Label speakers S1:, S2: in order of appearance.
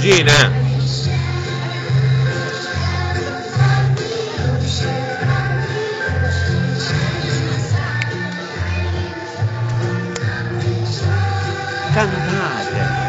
S1: Gina. Cantate.